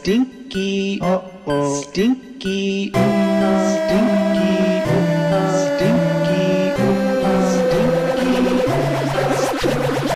Stinky. oh oh. Stinky. Oh, Stinky.